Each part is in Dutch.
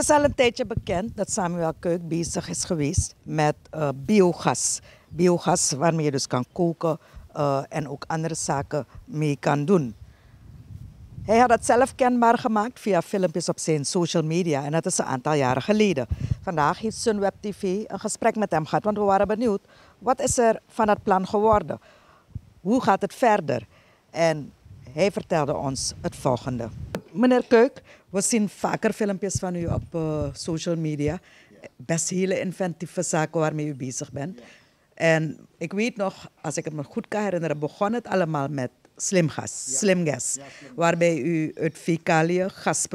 is al een tijdje bekend dat Samuel Keuk bezig is geweest met uh, biogas. Biogas waarmee je dus kan koken uh, en ook andere zaken mee kan doen. Hij had het zelf kenbaar gemaakt via filmpjes op zijn social media en dat is een aantal jaren geleden. Vandaag heeft Sunweb TV een gesprek met hem gehad, want we waren benieuwd wat is er van het plan geworden? Hoe gaat het verder? En hij vertelde ons het volgende. Meneer Keuk, we zien vaker filmpjes van u op uh, social media. Best hele inventieve zaken waarmee u bezig bent. En ik weet nog, als ik het me goed kan herinneren, begon het allemaal met slimgas, ja. slimgas, ja, slim. waarbij u uit fecaliën gas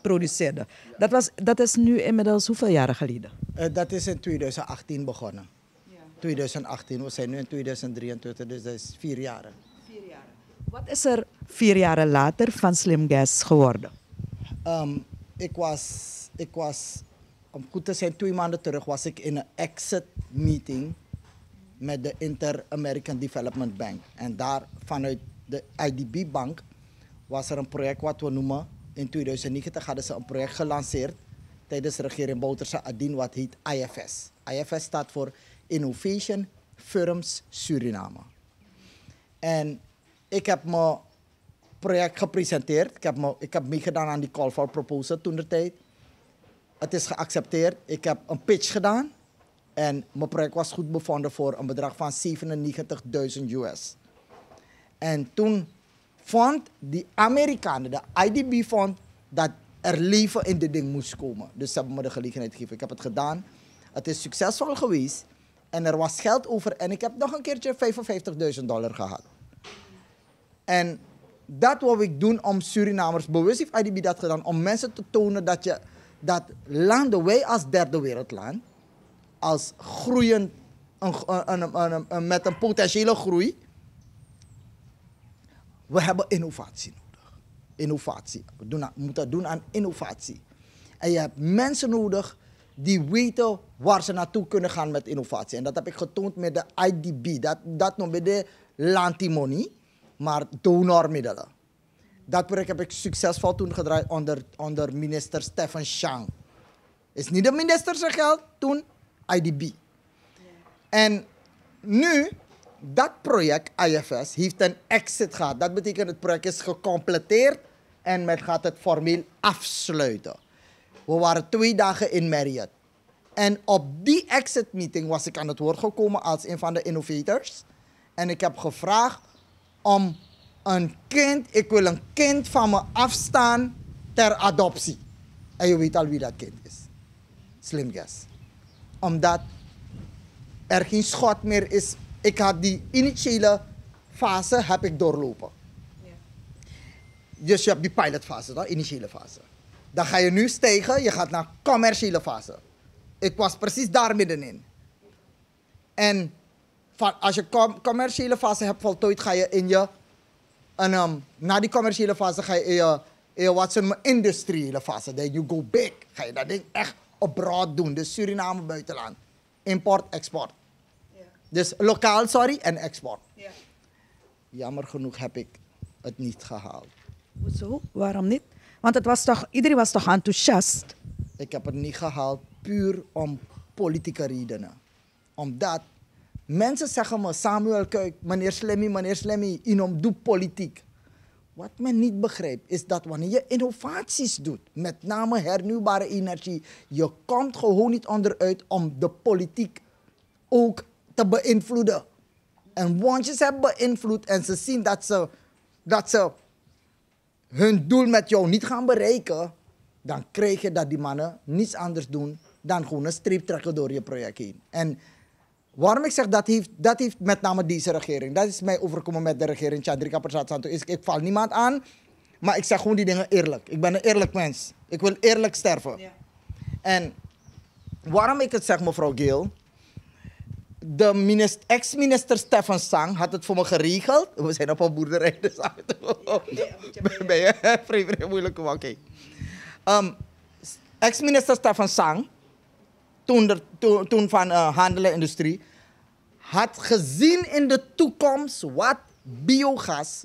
produceerde. Ja. Dat, was, dat is nu inmiddels hoeveel jaren geleden? Uh, dat is in 2018 begonnen. 2018, we zijn nu in 2023, dus dat is vier jaren. Wat is er vier jaren later van slimgas geworden? Um, ik was, ik was, om goed te zijn, twee maanden terug was ik in een exit meeting met de Inter-American Development Bank. En daar vanuit de IDB Bank was er een project wat we noemen. In 2019 hadden ze een project gelanceerd tijdens de regering Bouterse Adin wat heet IFS. IFS staat voor Innovation Firms Suriname. En ik heb mijn project gepresenteerd. Ik heb, me, ik heb meegedaan aan die call for proposal toen de tijd. Het is geaccepteerd. Ik heb een pitch gedaan. En mijn project was goed bevonden voor een bedrag van 97.000 US. En toen vond die Amerikanen, de IDB vond dat er leven in dit ding moest komen. Dus ze hebben me de gelegenheid gegeven. Ik heb het gedaan. Het is succesvol geweest. En er was geld over. En ik heb nog een keertje 55.000 dollar gehad. En dat wil ik doen om Surinamers, bewust heeft IDB dat gedaan, om mensen te tonen dat, je, dat landen, wij als derde wereldland, als groeiend, met een potentiële groei, we hebben innovatie nodig. Innovatie. We, doen, we moeten doen aan innovatie. En je hebt mensen nodig die weten waar ze naartoe kunnen gaan met innovatie. En dat heb ik getoond met de IDB. Dat, dat nog met de lantimony, maar donormiddelen. Dat project heb ik succesvol toen gedraaid onder, onder minister Stefan Chang. Is niet de minister zijn geld, toen IDB. Ja. En nu, dat project IFS heeft een exit gehad. Dat betekent het project is gecompleteerd en men gaat het formeel afsluiten. We waren twee dagen in Marriott. En op die exit meeting was ik aan het woord gekomen als een van de innovators. En ik heb gevraagd om een kind, ik wil een kind van me afstaan ter adoptie. En je weet al wie dat kind is. Slim guess. Omdat er geen schot meer is. Ik had die initiële fase heb ik doorlopen. Ja. Dus je hebt die pilotfase, de initiële fase. Dan ga je nu stijgen, je gaat naar commerciële fase. Ik was precies daar middenin. En van, als je com commerciële fase hebt voltooid, ga je in je... En, um, na die commerciële fase ga je in je, in je wat ze industriële fase. Then you go big. Ga je dat ding echt abroad doen. Dus Suriname, buitenland. Import, export. Yeah. Dus lokaal, sorry, en export. Yeah. Jammer genoeg heb ik het niet gehaald. Hoezo? Waarom niet? Want het was toch, iedereen was toch enthousiast? Ik heb het niet gehaald puur om politieke redenen. Omdat mensen zeggen me, Samuel Kuik, meneer Slemmy, meneer Slemmy, inom doe politiek. Wat men niet begrijpt is dat wanneer je innovaties doet, met name hernieuwbare energie, je komt gewoon niet onderuit om de politiek ook te beïnvloeden. En once je ze beïnvloed en ze zien dat ze, dat ze hun doel met jou niet gaan bereiken, dan krijg je dat die mannen niets anders doen dan gewoon een streep trekken door je project heen. En waarom ik zeg dat heeft, dat heeft met name deze regering. Dat is mij overkomen met de regering Chandrika Prasad Santo. Ik, ik val niemand aan, maar ik zeg gewoon die dingen eerlijk. Ik ben een eerlijk mens. Ik wil eerlijk sterven. Ja. En waarom ik het zeg, mevrouw Geel. De ex-minister Stefan Sang had het voor me geregeld. We zijn op een boerderij, dus ja, ben je vrij, moeilijk. Oké. Okay. Um, ex-minister Stefan Sang toen, er, toen, toen van uh, handel en industrie, had gezien in de toekomst wat biogas,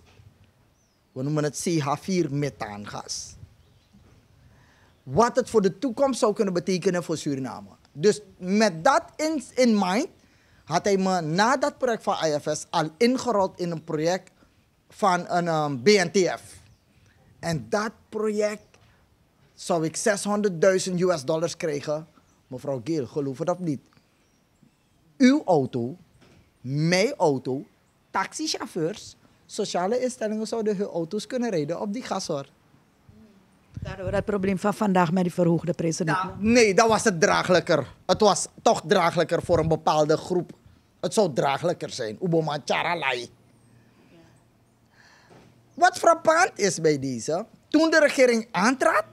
we noemen het CH4 methaangas, wat het voor de toekomst zou kunnen betekenen voor Suriname. Dus met dat in, in mind had hij me na dat project van IFS al ingerold in een project van een um, BNTF. En dat project zou ik 600.000 US dollars krijgen. Mevrouw Geel, geloof het of niet. Uw auto, mijn auto, taxichauffeurs, sociale instellingen zouden hun auto's kunnen rijden op die gashoor. Daardoor het probleem van vandaag met die verhoogde prijzen. Ja, nee, dat was het draaglijker. Het was toch draaglijker voor een bepaalde groep. Het zou draaglijker zijn. Uboma Charalai. Wat frappant is bij deze, toen de regering aantrad,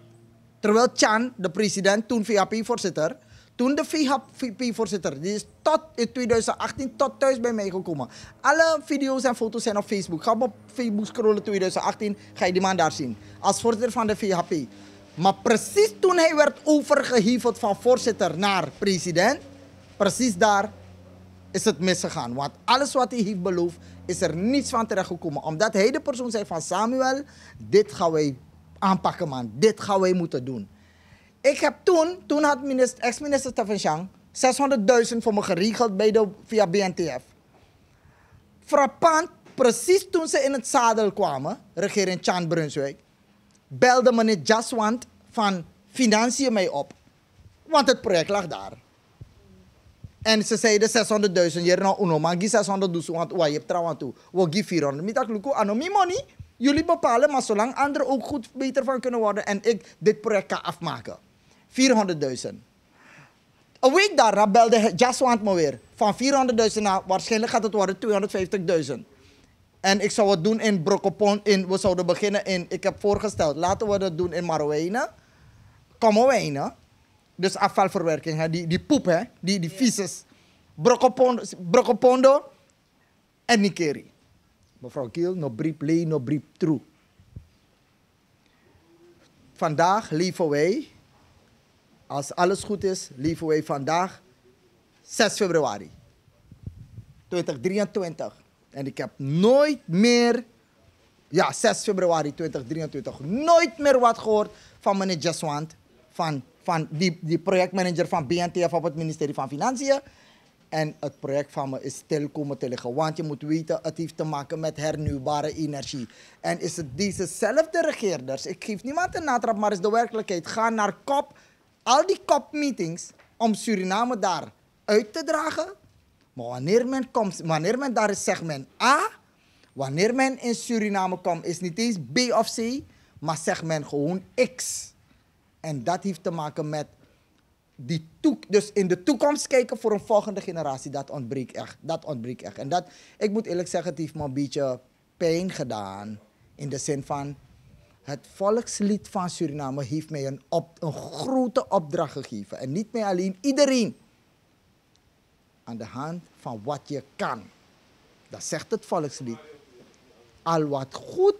terwijl Chan, de president, toen VHP-voorzitter, toen de VHP-voorzitter, die is tot in 2018 tot thuis bij mij gekomen. Alle video's en foto's zijn op Facebook. Ga op Facebook scrollen 2018, ga je die man daar zien. Als voorzitter van de VHP. Maar precies toen hij werd overgeheveld van voorzitter naar president, precies daar is het misgegaan. Want alles wat hij heeft beloofd, is er niets van terechtgekomen. Omdat hij de persoon zei van Samuel, dit gaan wij aanpakken man. Dit gaan wij moeten doen. Ik heb toen, toen had minister, ex-minister Stefan Chang 600.000 voor me geregeld bij de, via BNTF. Frappant, precies toen ze in het zadel kwamen, regering Chan Brunswijk, belde meneer Jaswant van Financiën mij op. Want het project lag daar. En ze zeiden 600.000, hier nou uno, maar 600 dus, want je trouwens toe. We geven 400. Mitak luko, ano mi money. Jullie bepalen, maar zolang anderen ook goed beter van kunnen worden en ik dit project kan afmaken. 400.000. Een week daarna belde Jaswant me weer. Van 400.000 naar waarschijnlijk gaat het worden 250.000. En ik zou het doen in Brokopon. In, we zouden beginnen in, ik heb voorgesteld, laten we dat doen in Marowijnen. Kommerwijnen. Dus afvalverwerking, hè, die, die poep, hè, die, die. Brokopondo, Brokopondo en Nikeri. Mevrouw Kiel, no brief lee, no brief true. Vandaag leven wij, als alles goed is, leven wij vandaag 6 februari 2023. En ik heb nooit meer, ja, 6 februari 2023, nooit meer wat gehoord van meneer Jaswant, van, van die, die projectmanager van BNTF op het ministerie van Financiën. En het project van me is stil komen te liggen. Want je moet weten, het heeft te maken met hernieuwbare energie. En is het dezezelfde regeerders, ik geef niemand een natrap, maar is de werkelijkheid. Ga naar kop, al die kop-meetings om Suriname daar uit te dragen. Maar wanneer men komt, wanneer men daar is, zegt men A. Wanneer men in Suriname komt, is niet eens B of C, maar zegt men gewoon X. En dat heeft te maken met die toek, dus in de toekomst kijken voor een volgende generatie, dat ontbreekt echt. Dat ontbreekt echt. En dat, ik moet eerlijk zeggen, het heeft me een beetje pijn gedaan. In de zin van, het volkslied van Suriname heeft mij een, een grote opdracht gegeven. En niet meer alleen iedereen. Aan de hand van wat je kan. Dat zegt het volkslied. Al wat goed,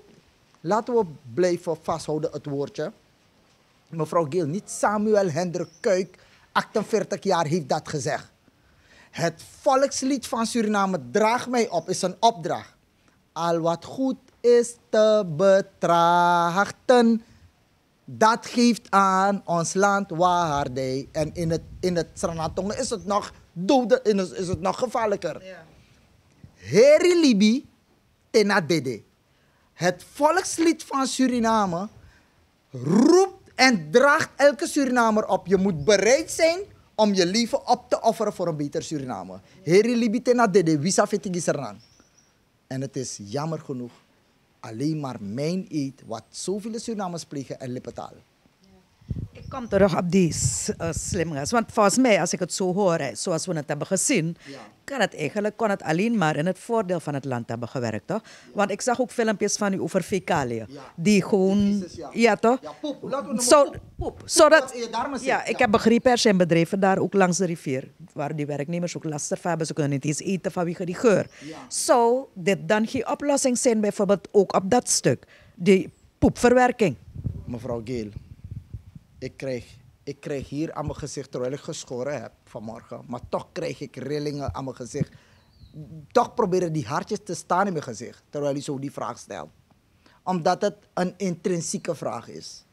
laten we blijven vasthouden het woordje. Mevrouw Geel, niet Samuel Hendrik Kuik, 48 jaar, heeft dat gezegd. Het volkslied van Suriname draagt mij op, is een opdracht. Al wat goed is te betrachten, dat geeft aan ons land waarde. En in het, in het Sranatongen is het nog dode, is het nog gevaarlijker. Ja. Heri Libi tenadede. Het volkslied van Suriname roept en draagt elke Surinamer op. Je moet bereid zijn om je leven op te offeren voor een beter Suriname. Heri Libi tenadede, wisa. En het is jammer genoeg alleen maar mijn eet wat zoveel Surinamers plegen en lippetaal. Ik kom terug op die uh. Want volgens mij, als ik het zo hoor, zoals we het hebben gezien, ja. kan het eigenlijk, kon het alleen maar in het voordeel van het land hebben gewerkt, toch? Ja. Want ik zag ook filmpjes van u over fecaliën. Ja. Die gewoon. ja. ja. toch? Ja, poep. Laten we zo, poep. poep. Zodat, ja, ik heb begrepen, er zijn bedrijven daar ook langs de rivier, waar die werknemers ook last van hebben. Ze kunnen niet eens eten vanwege die geur. Zou dit dan geen oplossing zijn, bijvoorbeeld ook op dat stuk? Die poepverwerking. Mevrouw Geel, ik krijg, ik krijg hier aan mijn gezicht, terwijl ik geschoren heb vanmorgen, maar toch krijg ik rillingen aan mijn gezicht. Toch proberen die hartjes te staan in mijn gezicht, terwijl hij zo die vraag stelt. Omdat het een intrinsieke vraag is.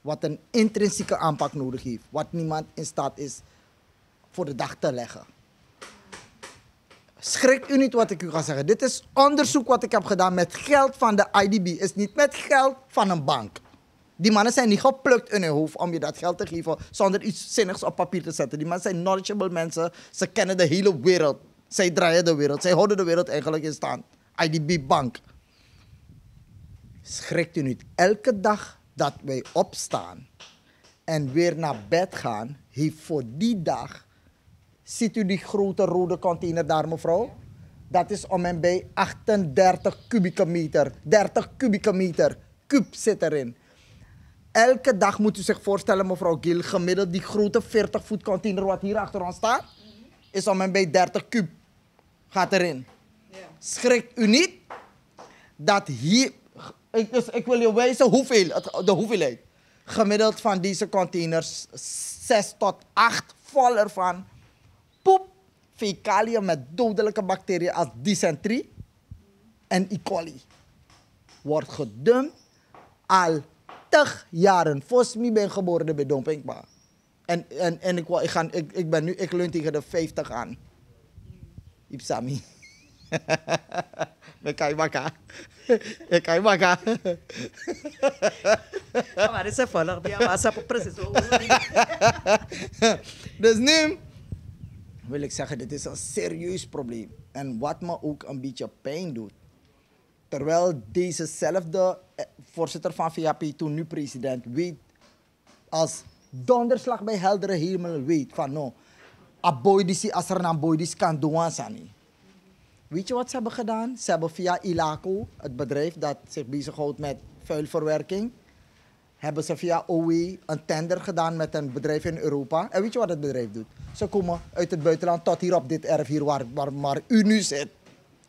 wat een intrinsieke aanpak nodig heeft, wat niemand in staat is voor de dag te leggen. Schrik u niet wat ik u ga zeggen. Dit is onderzoek wat ik heb gedaan met geld van de IDB. Is niet met geld van een bank. Die mannen zijn niet geplukt in hun hoofd om je dat geld te geven zonder iets zinnigs op papier te zetten. Die mannen zijn knowledgeable mensen. Ze kennen de hele wereld. Zij draaien de wereld. Zij houden de wereld eigenlijk in stand. IDB Bank. Schrikt u niet. Elke dag dat wij opstaan en weer naar bed gaan, heeft voor die dag Ziet u die grote rode container daar, mevrouw? Dat is om en bij 38 kubieke meter. 30 kubieke meter. Kub zit erin. Elke dag moet u zich voorstellen, mevrouw Gil, gemiddeld die grote 40 voet container wat hier achter ons staat, is om en bij 30 kub. Gaat erin. Schrikt u niet dat hier. Ik, dus ik wil je wijzen hoeveel, de hoeveelheid. Gemiddeld van deze containers, 6 tot 8 vol ervan poep, fecaliën met dodelijke bacteriën als dysenterie en E. coli. Wordt gedumpt al tig jaren. Volgens mij ben ik geboren bij Dompinkba. En, en, en ik, ik, ga, ik, ik ben nu, ik leun tegen de 50 aan. Ipsami. Ik kan je wakker. Ik kan je wakker. Maar is er volg, ja, maar precies. Dus nu wil ik zeggen, dit is een serieus probleem. En wat me ook een beetje pijn doet. Terwijl dezezelfde eh, voorzitter van VAP, toen nu president, weet als donderslag bij heldere hemel weet van no, aboidisi een boydis kan doen sani. Weet je wat ze hebben gedaan? Ze hebben via Ilaco, het bedrijf dat zich bezighoudt met vuilverwerking, hebben ze via OE een tender gedaan met een bedrijf in Europa. En weet je wat het bedrijf doet? Ze komen uit het buitenland tot hier op dit erf hier waar, waar, waar u nu zit.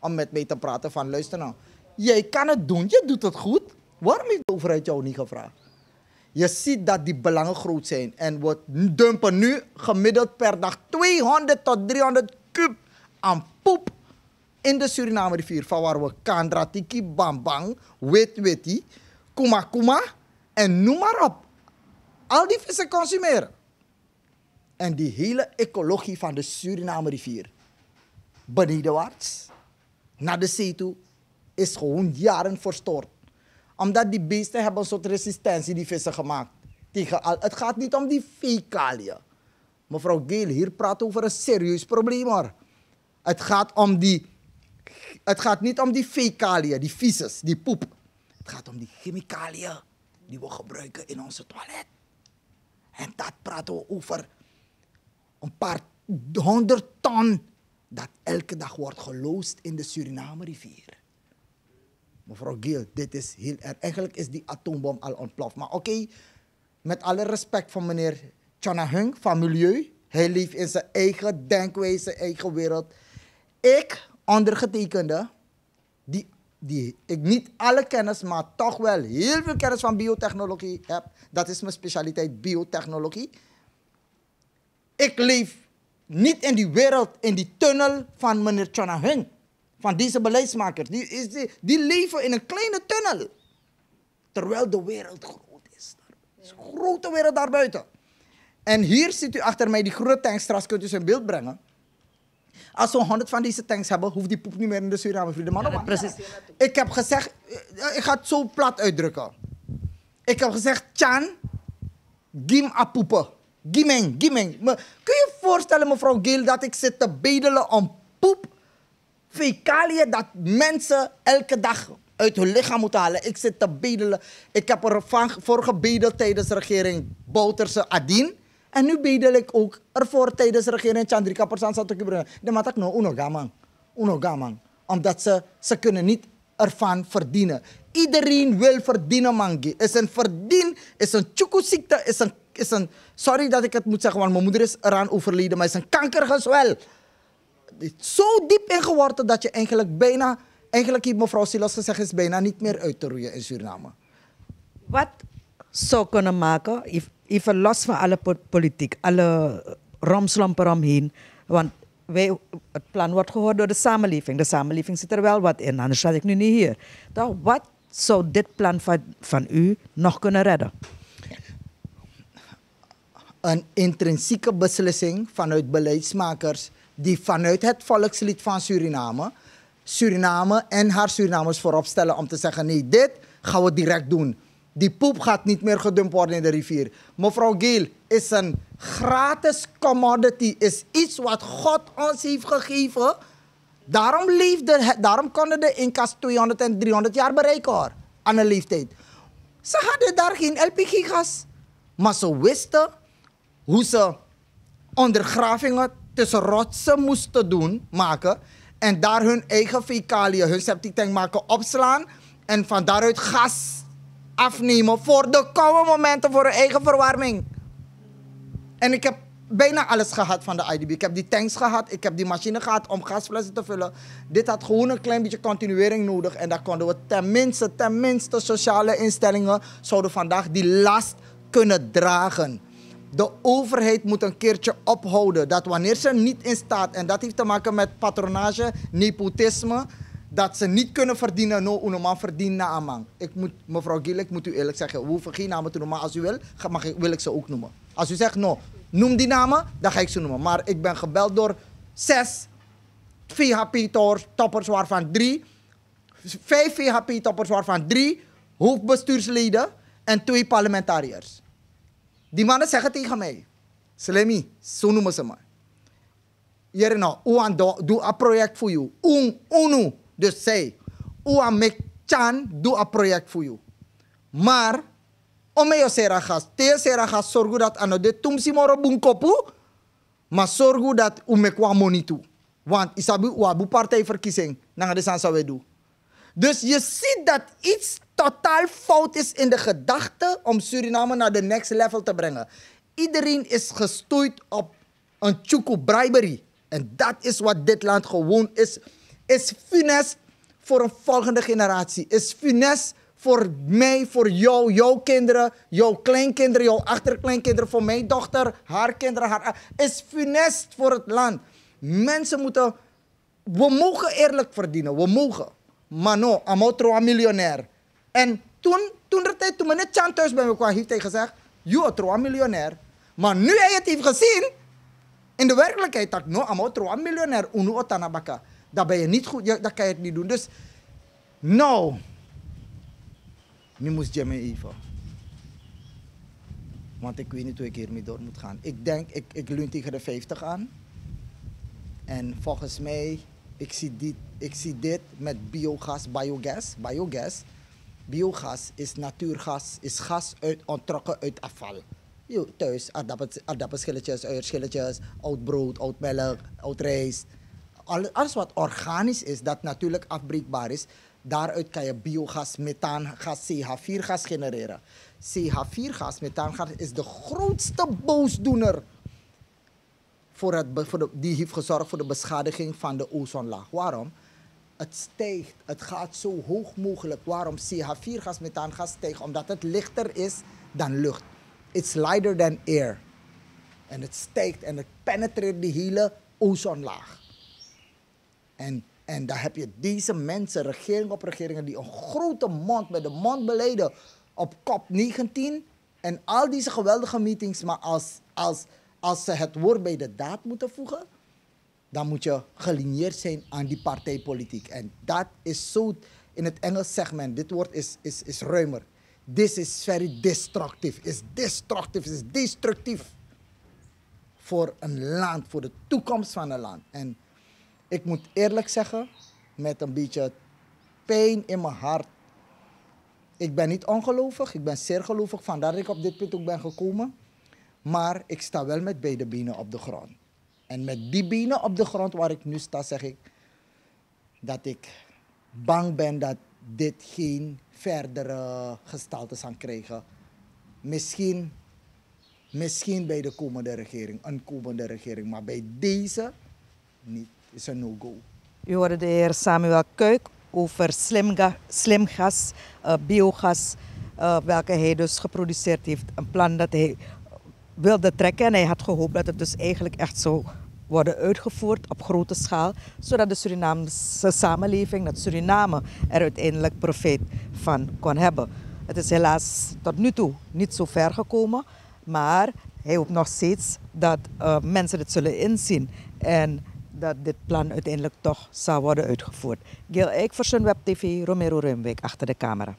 Om met mij te praten van luister nou. Jij kan het doen, je doet het goed. Waarom heeft de overheid jou niet gevraagd? Je ziet dat die belangen groot zijn. En we dumpen nu gemiddeld per dag 200 tot 300 kub aan poep in de Suriname rivier. Van waar we Kandratiki, Bambang, Wit Witty, Kuma Kuma en noem maar op. Al die vissen consumeren. En die hele ecologie van de Suriname rivier, benedenwaarts, naar de zee toe, is gewoon jaren verstoord. Omdat die beesten hebben een soort resistentie, die vissen gemaakt. Tegen het gaat niet om die fecaliën. Mevrouw Geel, hier praat over een serieus probleem hoor. Het gaat om die, het gaat niet om die fecaliën, die vises, die poep. Het gaat om die chemicaliën die we gebruiken in onze toilet. En dat praten we over een paar honderd ton dat elke dag wordt geloosd in de Suriname rivier. Mevrouw dit is heel erg. Eigenlijk is die atoombom al ontploft. Maar oké, met alle respect voor meneer Chana Hung van Milieu. Hij leeft in zijn eigen denkwijze, eigen wereld. Ik, ondergetekende, die die ik niet alle kennis, maar toch wel heel veel kennis van biotechnologie heb. Dat is mijn specialiteit, biotechnologie. Ik leef niet in die wereld, in die tunnel van meneer Chona Hung. Van deze beleidsmakers. Die, is die, die leven in een kleine tunnel. Terwijl de wereld groot is. Er is een grote wereld daarbuiten. En hier zit u achter mij, die grote tankstraat, kunt u ze in beeld brengen. Als we 100 van deze tanks hebben, hoeft die poep niet meer in de Suriname vrienden. Maar ja, precies. Ik heb gezegd, eh, ik ga het zo plat uitdrukken. Ik heb gezegd, Chan, gim a poepen. Gimeng, gimeng. kun je je voorstellen, mevrouw Geel, dat ik zit te bedelen om fecaliën, dat mensen elke dag uit hun lichaam moeten halen. Ik zit te bedelen. Ik heb ervoor gebedeld tijdens de regering Bouterse Adin. En nu bedel ik ook ervoor tijdens de regering Chandrika Persan Satukibren. De matak no uno gamang. Uno gamang. Omdat ze, ze kunnen niet ervan verdienen. Iedereen wil verdienen, mangi. Is een verdien, is een chukuziekte, is een, is een... Sorry dat ik het moet zeggen, want mijn moeder is eraan overleden, maar is een kankergezwel. Zo diep ingeworteld dat je eigenlijk bijna... Eigenlijk heeft mevrouw Silas gezegd, is bijna niet meer uit te roeien in Suriname. Wat zou kunnen maken even los van alle politiek, alle romslompen omheen. Want wij, het plan wordt gehoord door de samenleving. De samenleving zit er wel wat in, anders zat ik nu niet hier. Dan, wat zou dit plan van, van u nog kunnen redden? een intrinsieke beslissing vanuit beleidsmakers die vanuit het volkslied van Suriname Suriname en haar Surinamers voorop stellen om te zeggen: nee, dit gaan we direct doen. Die poep gaat niet meer gedumpt worden in de rivier. Mevrouw Geel is een gratis commodity, is iets wat God ons heeft gegeven. Daarom, leefde, daarom konden de Incas 200 en 300 jaar bereiken aan een leeftijd. Ze hadden daar geen LPG-gas. Maar ze wisten hoe ze ondergravingen tussen rotsen moesten doen, maken. En daar hun eigen fecaliën, hun septic tank maken, opslaan. En van daaruit gas afnemen voor de koude momenten voor hun eigen verwarming. En ik heb bijna alles gehad van de IDB. Ik heb die tanks gehad, ik heb die machine gehad om gasflessen te vullen. Dit had gewoon een klein beetje continuering nodig. En daar konden we tenminste, tenminste sociale instellingen zouden vandaag die last kunnen dragen. De overheid moet een keertje ophouden dat wanneer ze niet in staat, en dat heeft te maken met patronage, nepotisme, dat ze niet kunnen verdienen, no man verdient na amang. Ik moet, mevrouw Giel, ik moet u eerlijk zeggen, we hoeven geen namen te noemen, maar als u wil, mag ik, wil ik ze ook noemen. Als u zegt, no, noem die namen, dan ga ik ze noemen. Maar ik ben gebeld door zes VHP-toppers, waarvan drie, vijf VHP-toppers, waarvan drie hoofdbestuursleden en twee parlementariërs. Mij, Slemi, zo noemen ze me. Hier nou, u doe een project voor jou. Un, unu, dus zij. U mek chan, doe een project voor jou. Maar, om mij sera gas, te sera gas, zorg dat aan de tumsi moro bunkopu, maar zorg dat u mek wa money toe. Want isabu u partijverkiezing, dan de sansa we doen. Dus je ziet dat iets totaal fout is in de gedachte om Suriname naar de next level te brengen. Iedereen is gestoeid op een chuku bribery. En dat is wat dit land gewoon is. Is funest voor een volgende generatie. Is funest voor mij, voor jou, jouw kinderen, jouw kleinkinderen, jouw achterkleinkinderen, voor mijn dochter, haar kinderen, haar. Is funest voor het land. Mensen moeten. We mogen eerlijk verdienen, we mogen. Maar no, amotro miljonair. En toen, toen, de tijd, toen meneer Chan thuis bij me kwam, heeft hij gezegd, je een miljonair. Maar nu hij het heeft gezien, in de werkelijkheid, dat no, een miljonair, unu otanabaka. Dat ben je niet goed, dat kan je het niet doen. Dus, nou, nu moest me even. Want ik weet niet hoe ik hiermee door moet gaan. Ik denk, ik, ik leun tegen de 50 aan. En volgens mij ik zie dit, ik zie dit met biogas, biogas, biogas. Biogas is natuurgas, is gas uit, ontrokken uit afval. Je, thuis, aardappelschilletjes, uierschilletjes, oud brood, oud melk, oud rijst. Alles wat organisch is, dat natuurlijk afbreekbaar is, daaruit kan je biogas, methaangas, CH4-gas genereren. CH4-gas, methaangas is de grootste boosdoener voor die heeft gezorgd voor de beschadiging van de ozonlaag. Waarom? Het stijgt, het gaat zo hoog mogelijk. Waarom? CH4-gas, methaangas stijgt omdat het lichter is dan lucht. It's lighter than air. En het stijgt en het penetreert de hele ozonlaag. En, en daar heb je deze mensen, regering op regeringen, die een grote mond met de mond beleiden op COP19. En al deze geweldige meetings, maar als, als als ze het woord bij de daad moeten voegen, dan moet je gelineerd zijn aan die partijpolitiek. En dat is zo, in het Engels segment, dit woord is, is, is ruimer. This is very destructive. Is destructive, is destructief. Voor een land, voor de toekomst van een land. En ik moet eerlijk zeggen, met een beetje pijn in mijn hart. Ik ben niet ongelovig, ik ben zeer gelovig, vandaar dat ik op dit punt ook ben gekomen. Maar ik sta wel met beide benen op de grond. En met die benen op de grond waar ik nu sta, zeg ik dat ik bang ben dat dit geen verdere gestalte zal krijgen. Misschien, misschien bij de komende regering, een komende regering, maar bij deze niet. Is een no-go. U hoorde de heer Samuel Kuik over slimga, slimgas, uh, biogas, uh, welke hij dus geproduceerd heeft. Een plan dat hij wilde trekken. En hij had gehoopt dat het dus eigenlijk echt zou worden uitgevoerd op grote schaal, zodat de Surinaamse samenleving, dat Suriname er uiteindelijk profijt van kon hebben. Het is helaas tot nu toe niet zo ver gekomen, maar hij hoopt nog steeds dat uh, mensen het zullen inzien en dat dit plan uiteindelijk toch zal worden uitgevoerd. Gil Eijk voor Sunweb TV, Romero Rumwijk achter de camera.